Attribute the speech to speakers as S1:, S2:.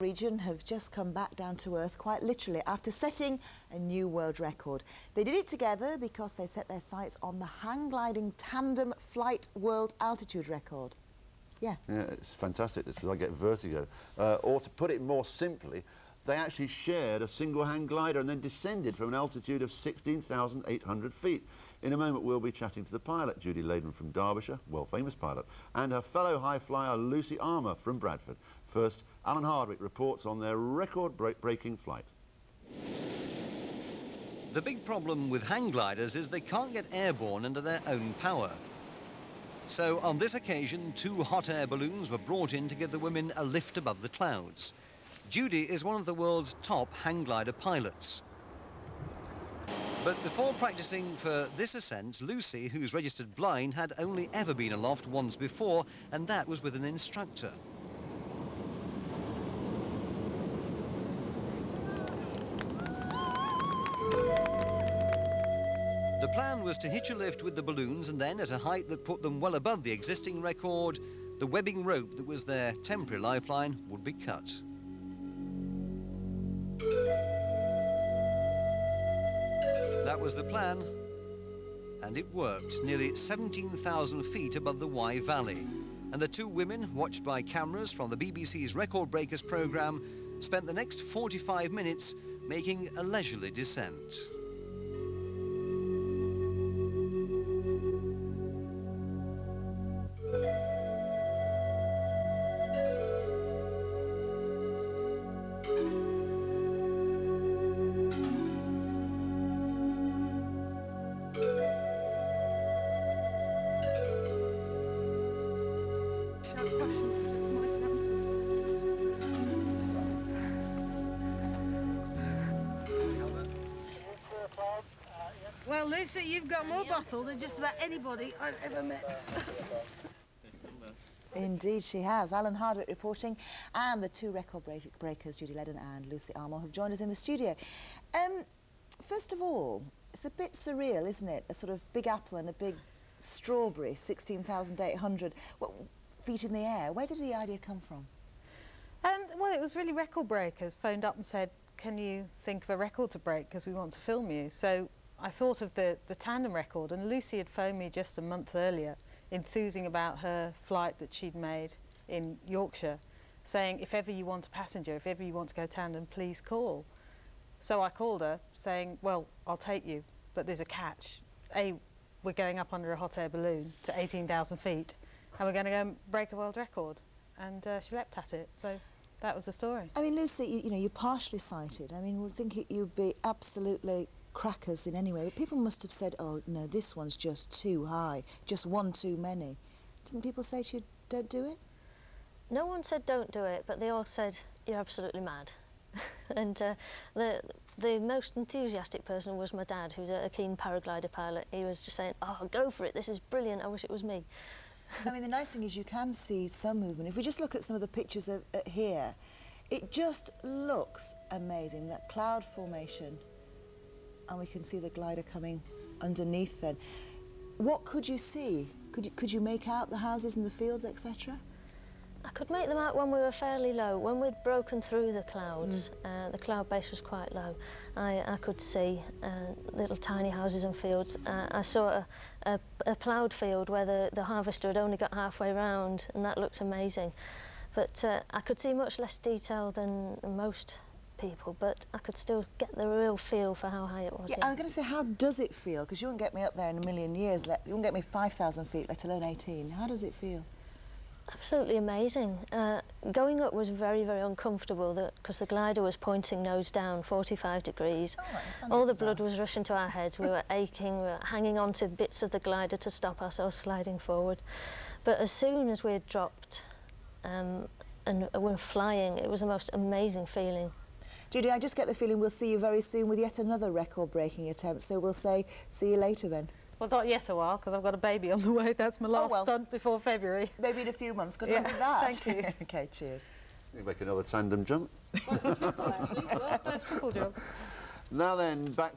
S1: region have just come back down to earth quite literally after setting a new world record. They did it together because they set their sights on the hang gliding tandem flight world altitude record. Yeah.
S2: Yeah, it's fantastic. This I get vertigo. Uh, or to put it more simply, they actually shared a single hang glider and then descended from an altitude of 16,800 feet. In a moment, we'll be chatting to the pilot, Judy Leden from Derbyshire, world-famous pilot, and her fellow high flyer, Lucy Armour from Bradford. First, Alan Hardwick reports on their record-breaking flight.
S3: The big problem with hang gliders is they can't get airborne under their own power. So on this occasion, two hot air balloons were brought in to give the women a lift above the clouds. Judy is one of the world's top hang glider pilots. But before practicing for this ascent, Lucy, who's registered blind, had only ever been aloft once before, and that was with an instructor. The plan was to hitch a lift with the balloons and then, at a height that put them well above the existing record, the webbing rope that was their temporary lifeline would be cut. That was the plan, and it worked, nearly 17,000 feet above the Wye Valley. And the two women, watched by cameras from the BBC's Record Breakers programme, spent the next 45 minutes making a leisurely descent.
S4: Well, Lucy, you've got more bottle than just about anybody I've ever met.
S1: Indeed, she has. Alan Hardwick reporting, and the two record break breakers, Judy Leden and Lucy Armour, have joined us in the studio. Um, first of all, it's a bit surreal, isn't it? A sort of big apple and a big strawberry, 16,800 well, feet in the air. Where did the idea come from?
S5: Um, well, it was really record breakers phoned up and said, can you think of a record to break because we want to film you. So I thought of the, the tandem record and Lucy had phoned me just a month earlier enthusing about her flight that she'd made in Yorkshire saying if ever you want a passenger, if ever you want to go tandem, please call. So I called her saying, well, I'll take you, but there's a catch. A, we're going up under a hot air balloon to 18,000 feet and we're going to go and break a world record. And uh, she leapt at it. So that was the story.
S1: I mean, Lucy, you, you know, you're partially sighted. I mean, we think you'd be absolutely crackers in any way, but people must have said, oh, no, this one's just too high, just one too many. Didn't people say to you, don't do it?
S6: No one said don't do it, but they all said you're absolutely mad. and uh, the the most enthusiastic person was my dad, who's a, keen paraglider pilot. He was just saying, oh, go for it, this is brilliant, I wish it was me.
S1: I mean, the nice thing is you can see some movement. If we just look at some of the pictures of, uh, here, it just looks amazing, that cloud formation. And we can see the glider coming underneath then. What could you see? Could you, could you make out the houses and the fields, etc.?
S6: I could make them out when we were fairly low. When we'd broken through the clouds, mm. uh, the cloud base was quite low. I, I could see uh, little tiny houses and fields. Uh, I saw a, a, a ploughed field where the, the harvester had only got halfway round, and that looked amazing. But uh, I could see much less detail than most people, but I could still get the real feel for how high it was.
S1: Yeah, yeah. I'm going to say, how does it feel? Because you won't get me up there in a million years. Let, you won't get me 5,000 feet, let alone 18. How does it feel?
S6: Absolutely amazing. Uh, going up was very, very uncomfortable because the glider was pointing nose down, 45 degrees. Oh, All the blood was rushing to our heads. We were aching, we were hanging on to bits of the glider to stop ourselves sliding forward. But as soon as we had dropped um, and we were flying, it was the most amazing feeling.
S1: Judy, I just get the feeling we'll see you very soon with yet another record-breaking attempt, so we'll say see you later then.
S5: Well, not yet a while, because I've got a baby on the way. That's my oh, last oh, well, stunt before February.
S1: Maybe in a few months. Good yeah. luck with that.
S5: Thank you.
S1: okay, cheers.
S2: You make another tandem jump.
S5: Well, it's a triple, actually. Well, first triple jump.
S2: Now then, back